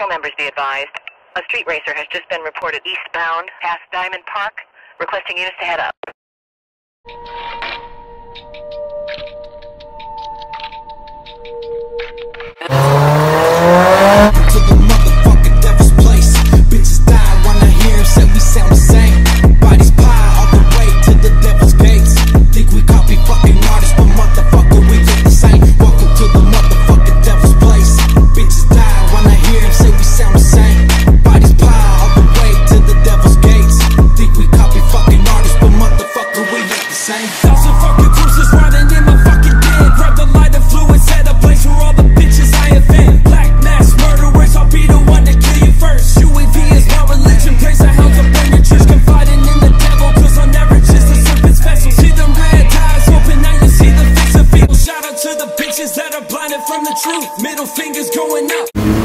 Patrol members be advised. A street racer has just been reported eastbound past Diamond Park, requesting units to head up. The same. Thousand fucking cruisers riding in my fucking den. Grab the lighter fluid, set a place for all the bitches I offend. Black mass murderers, I'll be the one to kill you first. UAV is my religion, praise the hounds up in your church. Confiding in the devil, cause I'm never just a serpent's vessel. See them red eyes open, now you see the face of evil. Shout out to the bitches that are blinded from the truth. Middle fingers going up.